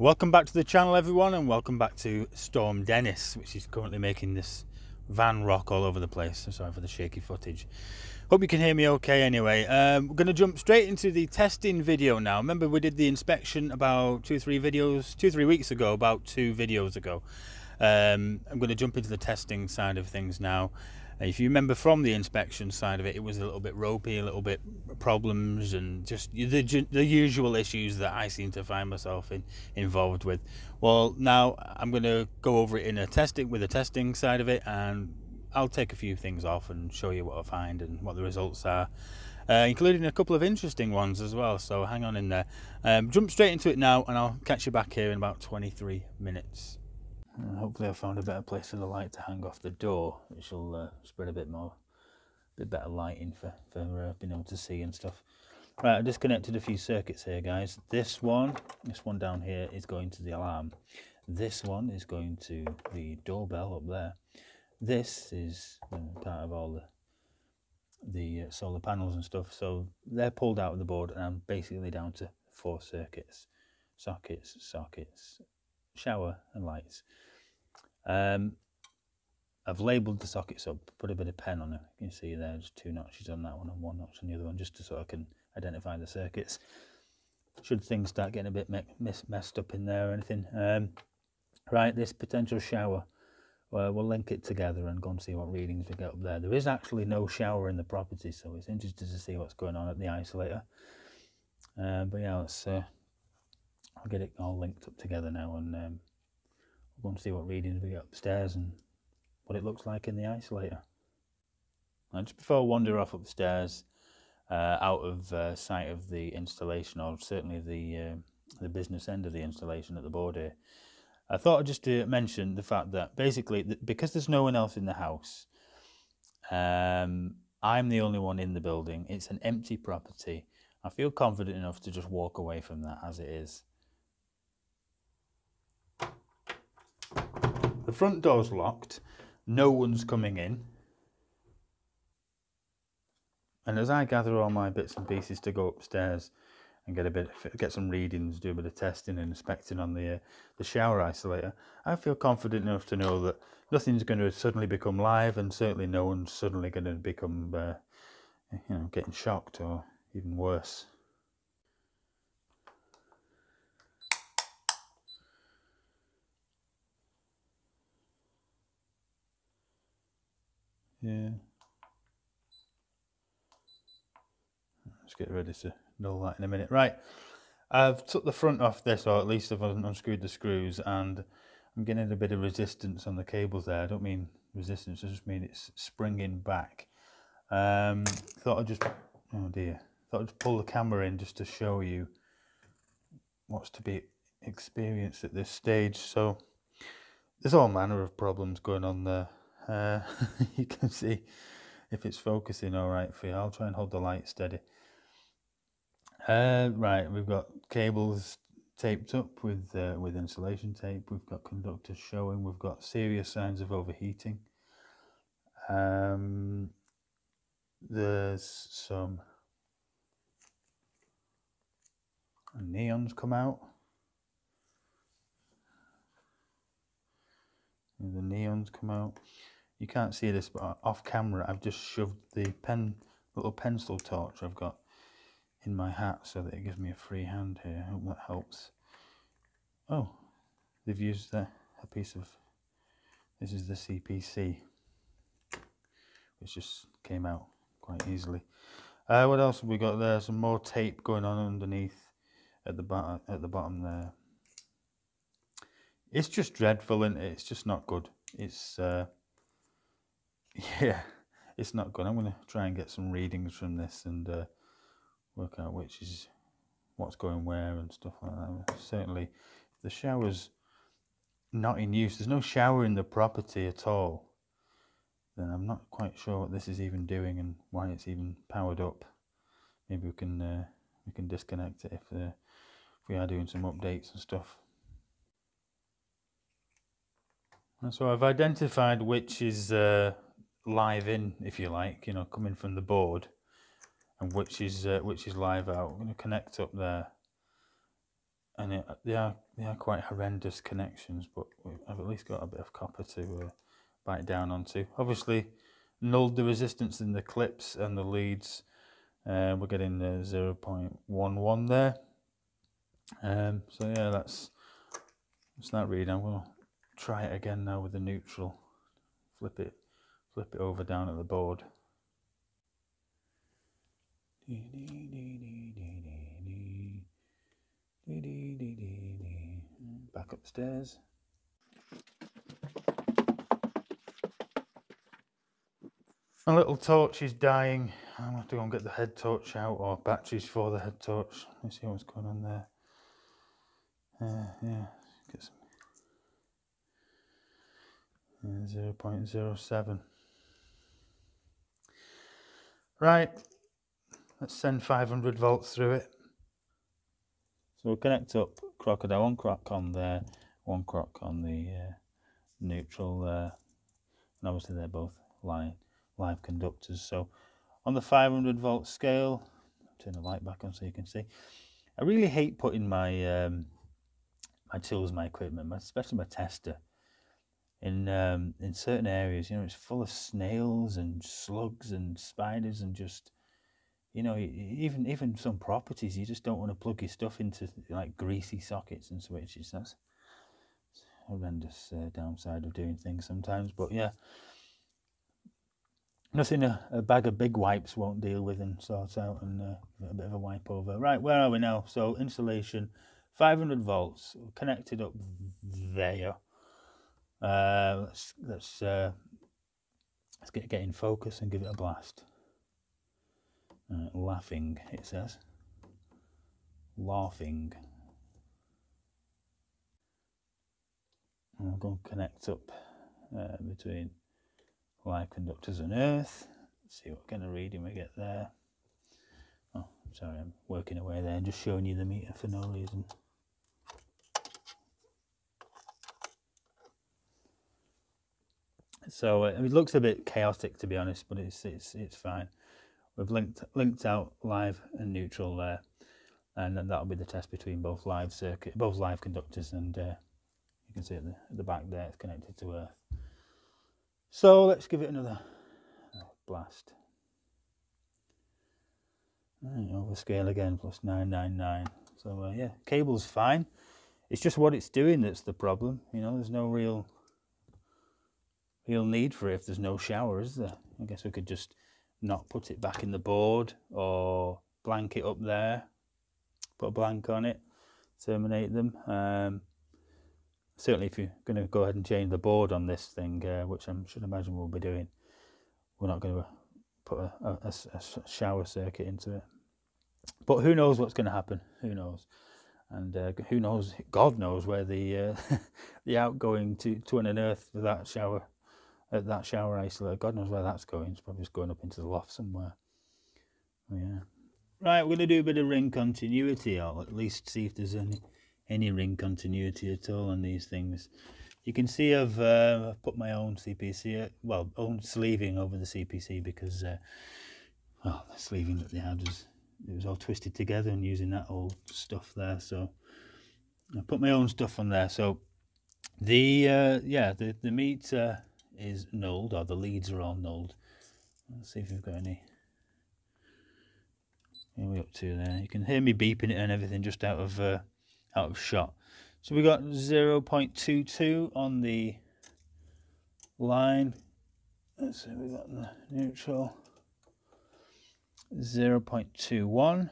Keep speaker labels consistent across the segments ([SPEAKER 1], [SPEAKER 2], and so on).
[SPEAKER 1] Welcome back to the channel everyone and welcome back to Storm Dennis which is currently making this van rock all over the place. I'm sorry for the shaky footage. Hope you can hear me okay anyway. Um, we're going to jump straight into the testing video now. Remember we did the inspection about two three videos, two three weeks ago, about two videos ago. Um, I'm going to jump into the testing side of things now. If you remember from the inspection side of it, it was a little bit ropey, a little bit problems, and just the, the usual issues that I seem to find myself in, involved with. Well, now I'm going to go over it in a testing with the testing side of it, and I'll take a few things off and show you what I find and what the results are. Uh, including a couple of interesting ones as well. So hang on in there. Um, jump straight into it now, and I'll catch you back here in about 23 minutes. Hopefully I found a better place for the light to hang off the door, which will uh, spread a bit more, a bit better lighting for, for uh, being able to see and stuff. Right, I disconnected a few circuits here, guys. This one, this one down here is going to the alarm. This one is going to the doorbell up there. This is uh, part of all the the uh, solar panels and stuff. So they're pulled out of the board, and I'm basically down to four circuits, sockets, sockets, shower, and lights. Um, I've labelled the sockets up, put a bit of pen on it. You can see there's two notches on that one and one notch on the other one, just to so I can identify the circuits. Should things start getting a bit messed up in there or anything. Um, right, this potential shower, well, we'll link it together and go and see what readings we get up there. There is actually no shower in the property, so it's interesting to see what's going on at the isolator. Um, but yeah, let's, uh, I'll get it all linked up together now and um, we'll go and see what readings we get upstairs and what it looks like in the isolator. And just before I wander off upstairs, uh, out of uh, sight of the installation, or certainly the uh, the business end of the installation at the board here, I thought I'd just uh, mention the fact that basically, because there's no one else in the house, um, I'm the only one in the building. It's an empty property. I feel confident enough to just walk away from that as it is. The front door's locked. No one's coming in. And as I gather all my bits and pieces to go upstairs and get a bit, get some readings, do a bit of testing and inspecting on the uh, the shower isolator, I feel confident enough to know that nothing's going to suddenly become live, and certainly no one's suddenly going to become, uh, you know, getting shocked or even worse. Yeah. Let's get ready to null that in a minute. Right, I've took the front off this, or at least I've unscrewed the screws, and I'm getting a bit of resistance on the cables there. I don't mean resistance, I just mean it's springing back. Um, thought I'd just, oh dear, thought I'd just pull the camera in just to show you what's to be experienced at this stage. So there's all manner of problems going on there. Uh, you can see if it's focusing all right for you. I'll try and hold the light steady. Uh, right, we've got cables taped up with uh, with insulation tape. We've got conductors showing. We've got serious signs of overheating. Um, there's some neons come out. The neons come out you can't see this but off camera I've just shoved the pen little pencil torch I've got in my hat so that it gives me a free hand here. I hope that helps. Oh they've used a, a piece of this is the CPC which just came out quite easily. Uh, what else have we got there? Some more tape going on underneath at the bottom at the bottom there. It's just dreadful and it? it's just not good. It's uh, yeah, it's not good. I'm going to try and get some readings from this and uh, work out which is what's going where and stuff like that. Certainly, the shower's not in use. There's no shower in the property at all. Then I'm not quite sure what this is even doing and why it's even powered up. Maybe we can uh, we can disconnect it if, uh, if we are doing some updates and stuff. And so I've identified which is uh, live in, if you like, you know, coming from the board, and which is uh, which is live out. I'm going to connect up there, and it, they are they are quite horrendous connections, but I've at least got a bit of copper to uh, bite down onto. Obviously, nulled the resistance in the clips and the leads. Uh, we're getting the 0.11 there. Um, so yeah, that's that's that read. I'm gonna try it again now with the neutral. Flip it, flip it over down at the board. Back upstairs. My little torch is dying. I'm going to have to go and get the head torch out or batteries for the head torch. Let's see what's going on there. Uh, yeah, get some. Uh, 0 0.07. Right, let's send 500 volts through it. So we'll connect up crocodile, one croc on there, one croc on the uh, neutral there. And obviously they're both line, live conductors. So on the 500 volt scale, turn the light back on so you can see. I really hate putting my um, my tools, my equipment, especially my tester, in um, in certain areas. You know, it's full of snails and slugs and spiders and just, you know, even even some properties you just don't want to plug your stuff into like greasy sockets and switches. That's horrendous uh, downside of doing things sometimes. But yeah, nothing a, a, bag of big wipes won't deal with and sort out and uh, a bit of a wipe over. Right, where are we now? So insulation 500 volts connected up there. Uh, let's let's uh, let's get get in focus and give it a blast. Uh, laughing, it says. Laughing. I'm going to connect up uh, between live conductors and earth. Let's see what kind of reading we get there. Oh, sorry, I'm working away there and just showing you the meter for no reason. So uh, it looks a bit chaotic to be honest, but it's it's it's fine. We've linked linked out live and neutral there, and that'll be the test between both live circuit, both live conductors, and uh, you can see at the at the back there it's connected to Earth. So let's give it another blast. Right, over scale again, plus 999. So uh, yeah, cable's fine. It's just what it's doing that's the problem. You know, there's no real real need for it if there's no shower, is there? I guess we could just not put it back in the board or blank it up there, put a blank on it, terminate them. Um, certainly, if you're going to go ahead and change the board on this thing, uh, which I should imagine we'll be doing, we're not going to put a, a, a shower circuit into it. But who knows what's going to happen? Who knows? and uh, who knows? God knows where the uh, the outgoing to to an earth for that shower at that shower isolator. God knows where that's going. It's probably just going up into the loft somewhere. Yeah. Right, we're going to do a bit of ring continuity, or at least see if there's any any ring continuity at all on these things. You can see I've, uh, I've put my own CPC, uh, well, own sleeving over the CPC because, uh, well, the sleeving that they had was it was all twisted together and using that old stuff there. So I put my own stuff on there. So the uh, yeah the the meter is nulled, or the leads are all nulled. Let's see if we've got any. Where are we up to there? You can hear me beeping it and everything just out of uh, out of shot. So we got 0.22 on the line. Let's see, we got the neutral. 0.21.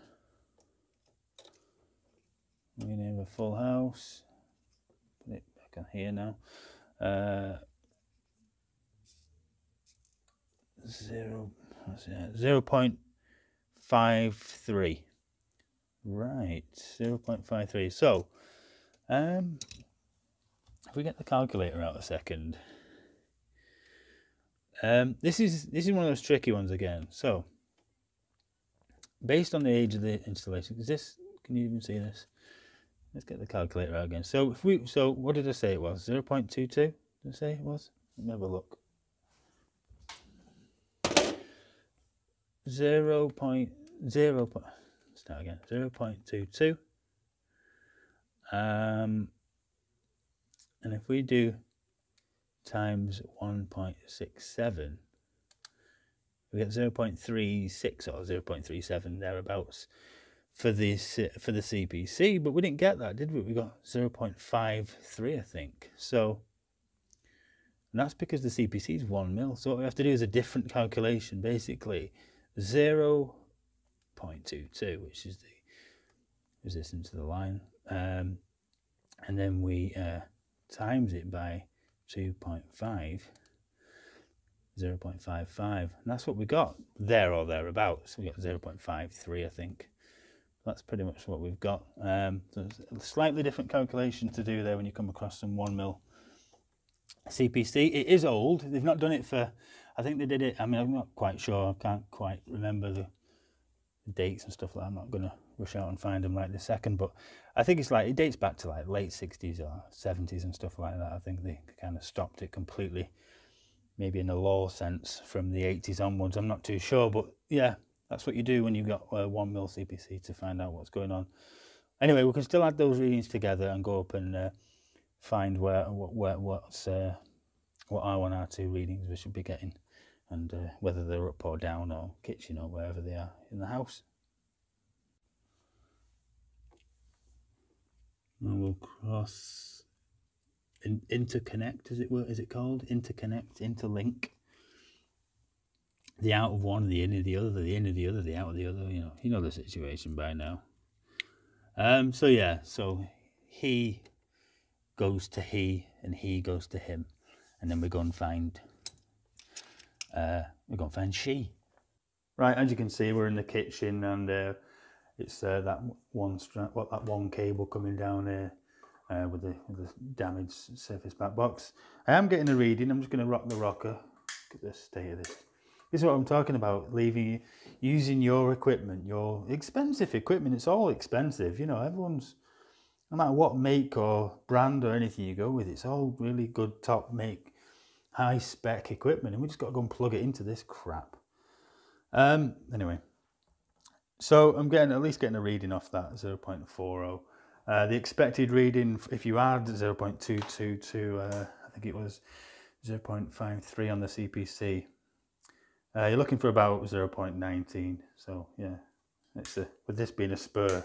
[SPEAKER 1] We're have a full house. Put it back on here now. Uh, zero, zero point five three. Right, zero point five three. So, um, if we get the calculator out a second, um, this is this is one of those tricky ones again. So, based on the age of the installation, is this? Can you even see this? Let's get the calculator out again. So if we, so what did I say it was? Zero point two two. Did I say it was? Let me have a look. Zero point zero point start again zero point two two Um, and if we do times 1.67, we get 0.36 or 0.37 thereabouts for the for the CPC, but we didn't get that, did we? We got 0.53, I think. So and that's because the CPC is one mil. So what we have to do is a different calculation, basically 0.22, which is the resistance to the line, um, and then we uh, times it by 2.5 0.55 and that's what we got there or thereabouts. We got 0.53 I think. That's pretty much what we've got. Um, so a slightly different calculation to do there when you come across some 1 mil CPC it is old. They've not done it for I think they did it I mean I'm not quite sure I can't quite remember the dates and stuff like that I'm not going to rush out and find them right this second but I think it's like it dates back to like late 60s or 70s and stuff like that I think they kind of stopped it completely maybe in a law sense from the 80s onwards. I'm not too sure, but yeah, that's what you do when you've got uh, one mil CPC to find out what's going on. Anyway, we can still add those readings together and go up and uh, find where what where, what's uh, what R1 R2 readings we should be getting, and uh, whether they're up or down or kitchen or wherever they are in the house. And we'll cross in, interconnect, as it were, is it called? Interconnect, interlink. The out of one, the in of the other, the in of the other, the out of the other. You know, you know the situation by now. Um. So yeah. So he goes to he, and he goes to him, and then we go and find. Uh, we go and find she. Right, as you can see, we're in the kitchen, and uh, it's uh, that one strap, what that one cable coming down here uh, with, the, with the damaged surface back box. I am getting a reading. I'm just going to rock the rocker. Look at the state of this. This is what I'm talking about. Leaving, using your equipment, your expensive equipment. It's all expensive. You know, everyone's, no matter what make or brand or anything you go with, it's all really good top make, high spec equipment. And we just got to go and plug it into this crap. Um, anyway, so I'm getting at least getting a reading off that 0.40. Uh, the expected reading, if you add 0.22 to, uh, I think it was 0.53 on the CPC, uh, you're looking for about 0.19. So yeah, it's a, with this being a spur,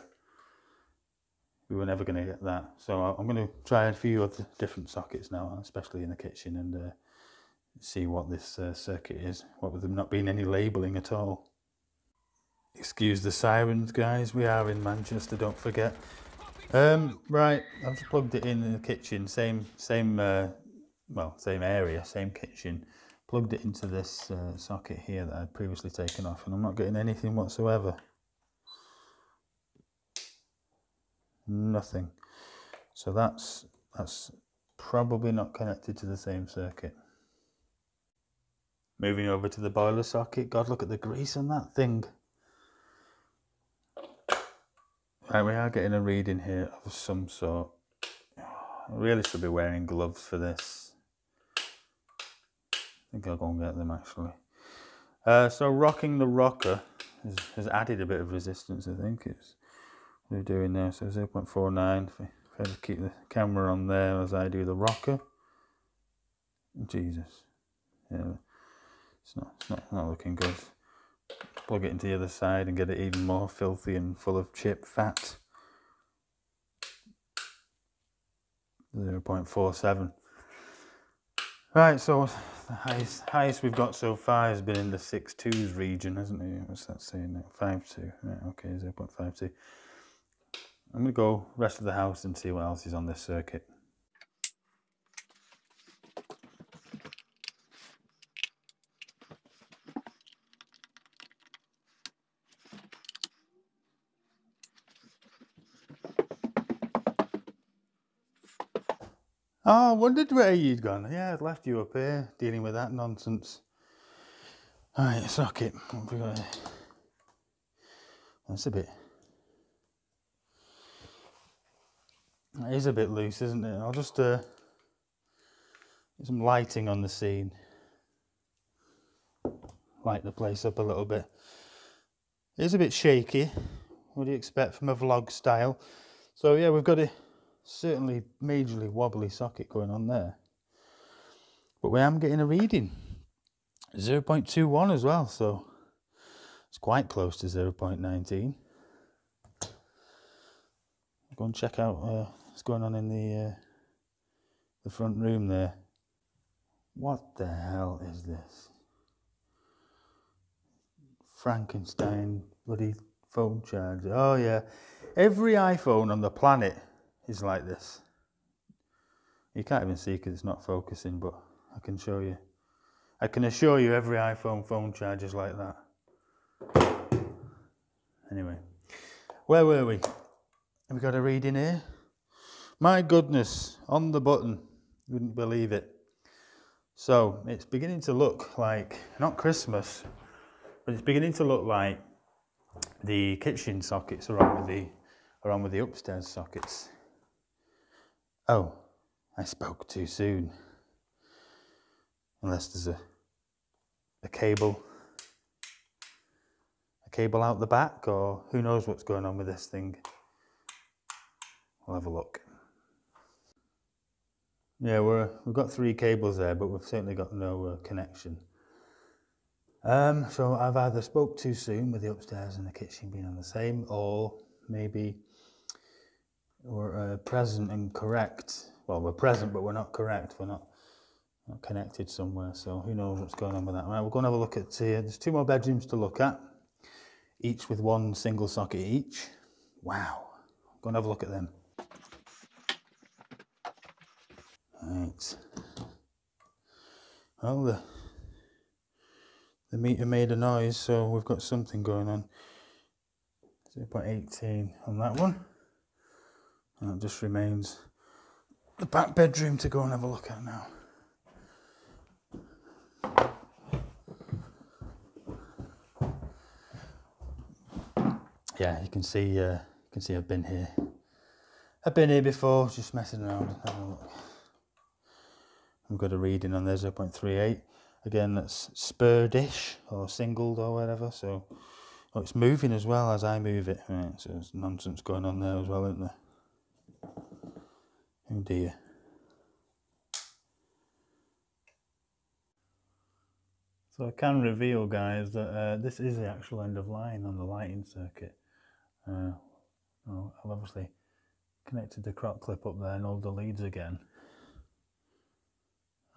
[SPEAKER 1] we were never going to get that. So I'm going to try a few other different sockets now, especially in the kitchen, and uh, see what this uh, circuit is. What with them not being any labelling at all. Excuse the sirens, guys. We are in Manchester. Don't forget. Um, right, I've just plugged it in in the kitchen, same, same, uh, well, same area, same kitchen. Plugged it into this uh, socket here that I'd previously taken off, and I'm not getting anything whatsoever. Nothing. So that's that's probably not connected to the same circuit. Moving over to the boiler socket. God, look at the grease on that thing. Right, we are getting a reading here of some sort. I really should be wearing gloves for this. I think I'll go and get them actually. Uh, so rocking the rocker has, has, added a bit of resistance, I think. It's we're doing there. So 0.49. If I, if I keep the camera on there as I do the rocker. Jesus. Yeah, it's not, it's not, not looking good plug it into the other side and get it even more filthy and full of chip fat. 0.47. Right, so the highest, highest we've got so far has been in the 6.2s region, hasn't it? What's that saying now? 5.2. Right, okay, 0.52. I'm going to go rest of the house and see what else is on this circuit. Oh, I wondered where you'd gone. Yeah, I'd left you up here dealing with that nonsense. Alright, socket. What have we got here? That's a bit. It is a bit loose, isn't it? I'll just uh, get some lighting on the scene. Light the place up a little bit. It is a bit shaky. What do you expect from a vlog style? So yeah, we've got a certainly majorly wobbly socket going on there. But we am getting a reading. 0.21 as well, so it's quite close to 0.19. Go and check out uh, what's going on in the uh, the front room there. What the hell is this? Frankenstein bloody phone charger. Oh yeah, every iPhone on the planet is like this. You can't even see because it's not focusing, but I can show you. I can assure you every iPhone phone charger is like that. Anyway, where were we? Have we got a reading here? My goodness, on the button. You wouldn't believe it. So it's beginning to look like, not Christmas, but it's beginning to look like the kitchen sockets are on with the, are on with the upstairs sockets. Oh, I spoke too soon. Unless there's a, a cable, a cable out the back, or who knows what's going on with this thing. We'll have a look. Yeah, we're, we've got three cables there, but we've certainly got no uh, connection. Um, so I've either spoke too soon with the upstairs and the kitchen being on the same, or maybe we're uh, present and correct. Well, we're present, but we're not correct. We're not, not connected somewhere. So who knows what's going on with that? Right, we're going to have a look at. Uh, there's two more bedrooms to look at, each with one single socket each. Wow. Go and have a look at them. Right. Well, the the meter made a noise, so we've got something going on. 0.18 on that one. And it just remains the back bedroom to go and have a look at now. Yeah, you can see uh, you can see I've been here. I've been here before, just messing around. I've got a reading on there 0.38. Again, that's spurred-ish or singled or whatever. So oh, it's moving as well as I move it. Right, so there's nonsense going on there as well, isn't there? Oh dear. So I can reveal, guys, that uh, this is the actual end of line on the lighting circuit. Uh, well, I've obviously connected the croc clip up there and all the leads again.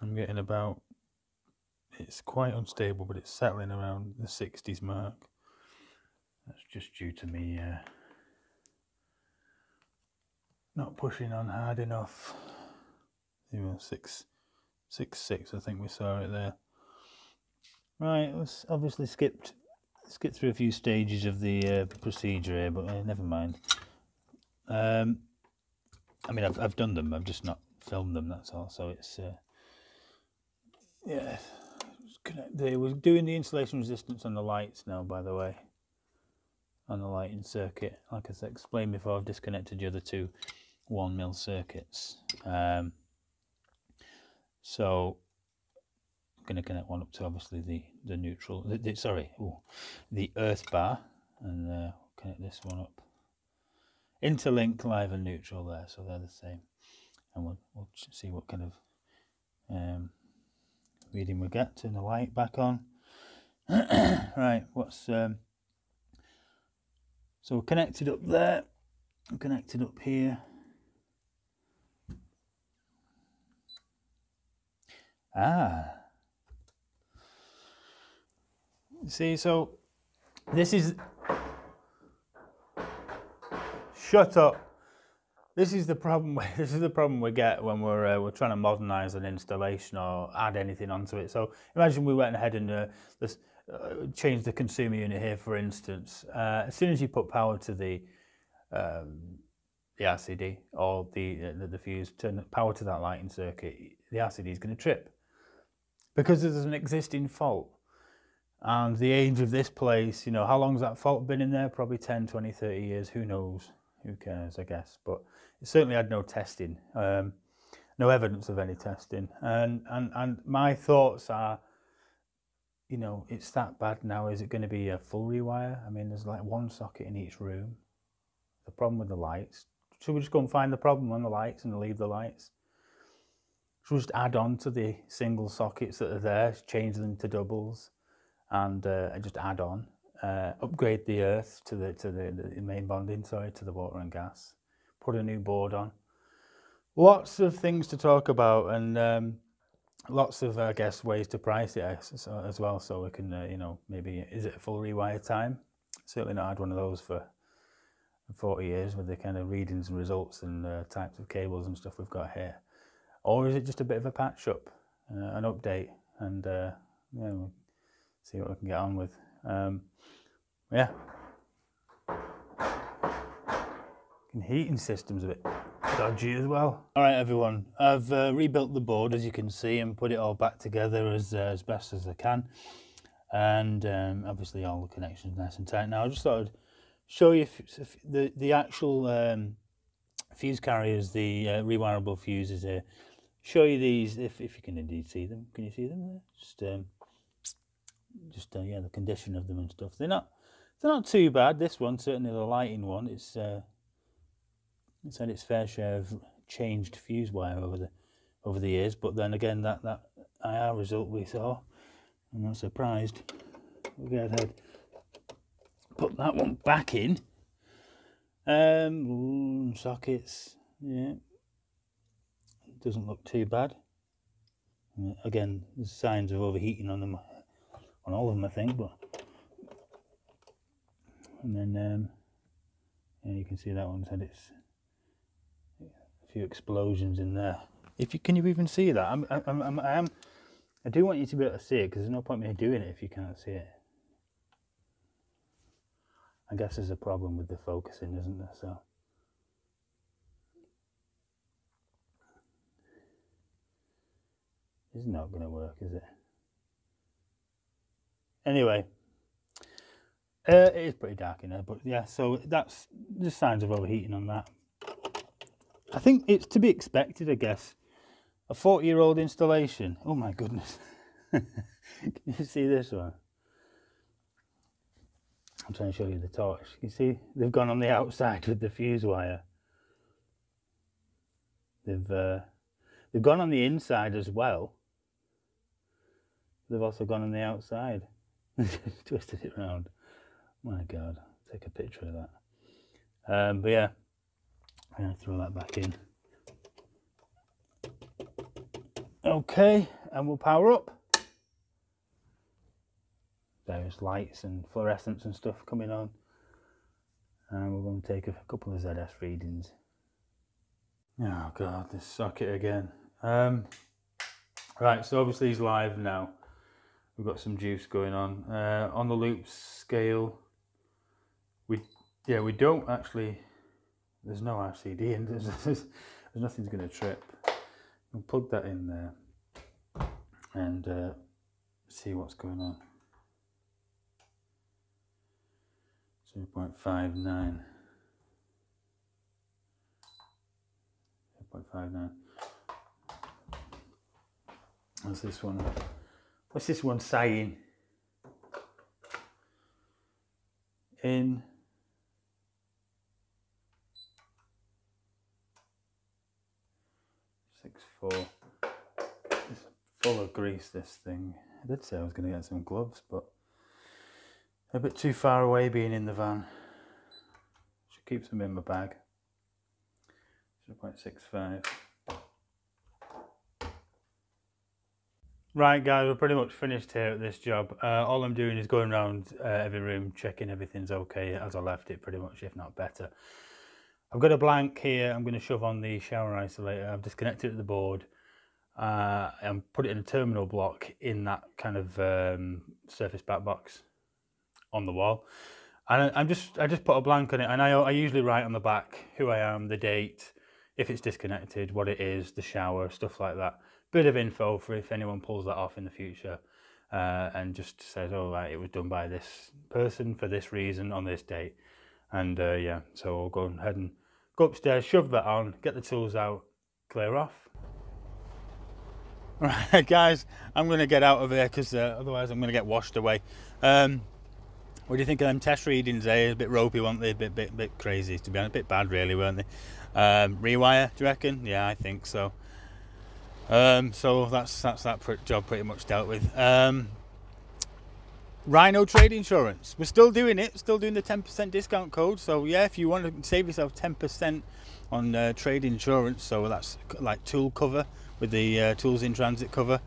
[SPEAKER 1] I'm getting about, it's quite unstable, but it's settling around the 60s mark. That's just due to me uh, not pushing on hard enough. Even six, six, six. I think we saw it there. Right, let's obviously skipped skipped through a few stages of the uh, procedure here, but uh, never mind. Um, I mean, I've I've done them. I've just not filmed them. That's all. So it's uh, yeah. They were doing the insulation resistance on the lights now, by the way, on the lighting circuit. Like I said, explained before, I've disconnected the other two one mil circuits. Um, so I'm going to connect one up to obviously the the neutral. The, the, sorry, ooh, the earth bar, and uh, connect this one up. Interlink live and neutral there, so they're the same. And we'll, we'll see what kind of um, reading we get. Turn the light back on. right, what's um, so we're connected up there. I'm connected up here. Ah. See, so this is. Shut up. This is the problem. This is the problem we get when we're uh, we're trying to modernise an installation or add anything onto it. So imagine we went ahead and uh, uh, the consumer unit here, for instance. Uh, as soon as you put power to the um, the RCD or the, uh, the the fuse, turn power to that lighting circuit, the RCD is going to trip because there's an existing fault. And the age of this place, you know, how long's that fault been in there? Probably 10, 20, 30 years. Who knows? Who cares, I guess. But it certainly had no testing, um, no evidence of any testing. And, and, and my thoughts are, you know, it's that bad now. Is it going to be a full rewire? I mean, there's like one socket in each room. The problem with the lights, should we just go and find the problem on the lights and leave the lights? Should we just add on to the single sockets that are there, change them to doubles, and uh, just add on, uh, upgrade the earth to the to the, the main bonding, sorry, to the water and gas, put a new board on. Lots of things to talk about, and um, lots of, I guess, ways to price it as, well. So we can, uh, you know, maybe is it a full rewire time? Certainly not had one of those for 40 years with the kind of readings and results and uh, types of cables and stuff we've got here. Or is it just a bit of a patch up, uh, an update, and uh, yeah, we'll see what we can get on with. Um, yeah. And heating system's a bit dodgy as well. All right, everyone. I've uh, rebuilt the board, as you can see, and put it all back together as uh, as best as I can. And um, obviously, all the connections nice and tight. Now, I just thought I'd show you the the actual um, fuse carriers, the uh, rewirable fuses here. Show you these if if you can indeed see them. Can you see them there? Just um, just uh, yeah, the condition of them and stuff. They're not they're not too bad. This one, certainly the lighting one, it's uh, it's had its fair share of changed fuse wire over the over the years. But then again, that that IR result we saw, I'm not surprised. We'll go ahead, put that one back in. Um, sockets, yeah, doesn't look too bad. Again, there's signs of overheating on them, on all of them, I think, but and then um, yeah, you can see that one's had its few explosions in there. If you can you even see that? I'm, I'm, I'm I am I do want you to be able to see it because there's no point me doing it if you can't see it. I guess there's a problem with the focusing, isn't there? So. It's not going to work, is it? Anyway, uh, it is pretty dark in there, but yeah, so that's the signs of overheating on that. I think it's to be expected, I guess. A 40 year old installation. Oh my goodness. Can you see this one? I'm trying to show you the torch. You see, they've gone on the outside with the fuse wire. They've uh, they've gone on the inside as well. They've also gone on the outside. Twisted it around. My God, take a picture of that. Um, but yeah, I'm going to throw that back in. Okay, and we'll power up. Various lights and fluorescence and stuff coming on. And we're going to take a couple of ZS readings. Oh God, this socket again. Um, right, so obviously he's live now. We've got some juice going on. Uh, on the loop scale, we yeah we don't actually there's no RCD and there's, there's, there's nothing's going to trip. We'll plug that in there and uh, see what's going on. 0.59 0.59 what's this one? What's this one saying? In six four. It's full of grease. This thing. I did say I was going to get some gloves, but a bit too far away being in the van. Should keep them in my bag. 0.65. Right guys, we're pretty much finished here at this job. Uh, all I'm doing is going around uh, every room, checking everything's okay as I left it pretty much, if not better. I've got a blank here, I'm going to shove on the shower isolator. I've disconnected the board uh, and put it in a terminal block in that kind of um, surface back box on the wall. And I, am just, I just put a blank on it and I, I usually write on the back who I am, the date, if it's disconnected, what it is, the shower, stuff like that bit of info for if anyone pulls that off in the future uh, and just says, oh, right, it was done by this person for this reason on this date. And uh, yeah, so I'll go ahead and go upstairs, shove that on, get the tools out, clear off. Right, guys, I'm going to get out of here because uh, otherwise I'm going to get washed away. Um, What do you think of them test readings? Eh, a bit ropey, weren't they? A bit, bit, bit crazy to be honest. A bit bad, really, weren't they? Um, rewire, do you reckon? Yeah, I think so. Um, so that's that's that job pretty much dealt with. Um, Rhino Trade Insurance. We're still doing it. Still doing the 10% discount code. So yeah, if you want to save yourself 10% on uh, trade insurance, so that's like tool cover with the uh, tools in transit cover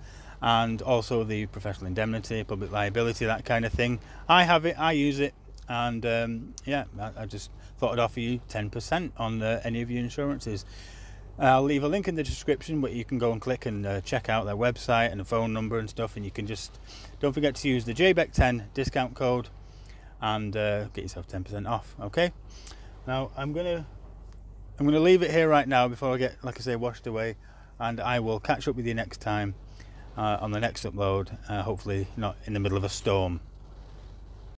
[SPEAKER 1] and also the professional indemnity, public liability, that kind of thing. I have it, I use it, and um, yeah, I, I, just thought I'd offer you 10% on uh, any of your insurances. I'll leave a link in the description but you can go and click and uh, check out their website and the phone number and stuff and you can just don't forget to use the JBECK10 discount code and uh, get yourself 10% off okay now I'm gonna I'm gonna leave it here right now before I get like I say washed away and I will catch up with you next time uh, on the next upload uh, hopefully not in the middle of a storm